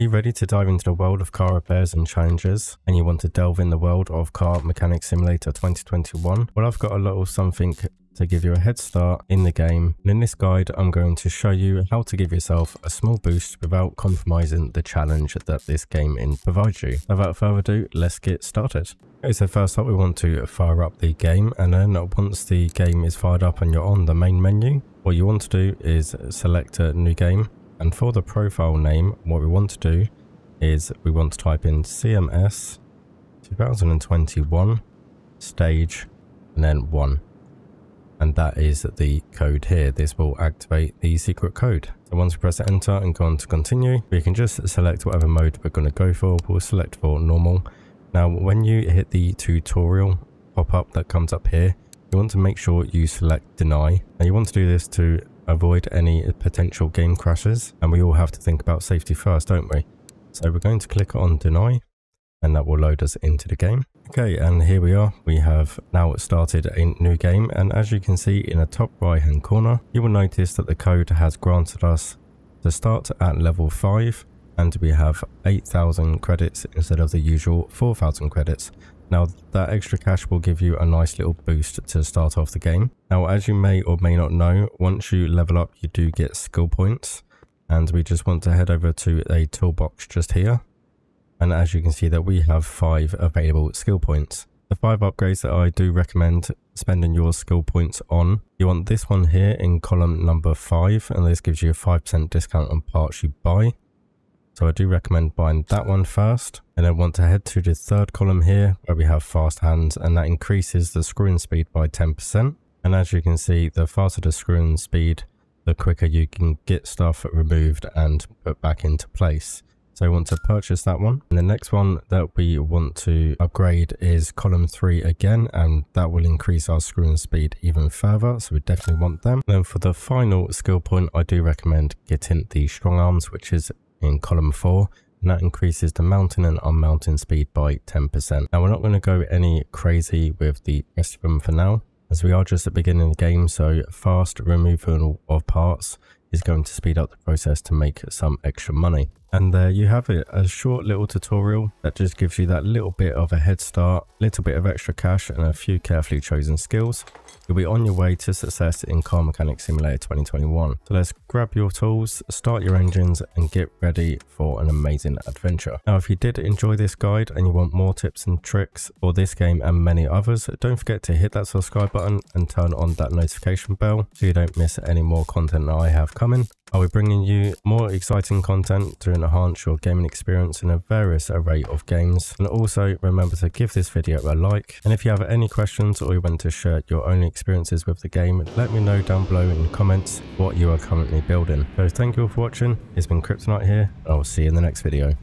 You ready to dive into the world of car repairs and challenges and you want to delve in the world of Car Mechanic Simulator 2021? Well, I've got a little something to give you a head start in the game. And in this guide, I'm going to show you how to give yourself a small boost without compromising the challenge that this game in provides you. Without further ado, let's get started. Okay, so first up, we want to fire up the game. And then once the game is fired up and you're on the main menu, what you want to do is select a new game and for the profile name, what we want to do is we want to type in CMS 2021 stage and then 1. And that is the code here. This will activate the secret code. So once we press enter and go on to continue, we can just select whatever mode we're going to go for. We'll select for normal. Now, when you hit the tutorial pop-up that comes up here, you want to make sure you select deny. And you want to do this to avoid any potential game crashes. And we all have to think about safety first, don't we? So we're going to click on deny and that will load us into the game. Okay, and here we are. We have now started a new game. And as you can see in the top right hand corner, you will notice that the code has granted us to start at level 5 and we have 8,000 credits instead of the usual 4,000 credits. Now that extra cash will give you a nice little boost to start off the game. Now as you may or may not know, once you level up you do get skill points and we just want to head over to a toolbox just here. And as you can see that we have five available skill points. The five upgrades that I do recommend spending your skill points on. You want this one here in column number five and this gives you a 5% discount on parts you buy. So I do recommend buying that one first. And then want to head to the third column here where we have fast hands and that increases the screwing speed by 10%. And as you can see, the faster the screwing speed, the quicker you can get stuff removed and put back into place. So I want to purchase that one. And the next one that we want to upgrade is column 3 again, and that will increase our screwing speed even further. So we definitely want them. Then for the final skill point, I do recommend getting the strong arms, which is in column 4 and that increases the mounting and unmounting speed by 10%. Now we're not going to go any crazy with the rest of them for now as we are just at the beginning of the game so fast removal of parts is going to speed up the process to make some extra money. And there you have it, a short little tutorial that just gives you that little bit of a head start, little bit of extra cash and a few carefully chosen skills. You'll be on your way to success in Car Mechanic Simulator 2021. So let's grab your tools, start your engines and get ready for an amazing adventure. Now if you did enjoy this guide and you want more tips and tricks for this game and many others, don't forget to hit that subscribe button and turn on that notification bell so you don't miss any more content that I have coming. I'll be bringing you more exciting content to enhance your gaming experience in a various array of games. And also remember to give this video a like. And if you have any questions or you want to share your own experiences with the game, let me know down below in the comments what you are currently building. So thank you all for watching. It's been Kryptonite here. I will see you in the next video.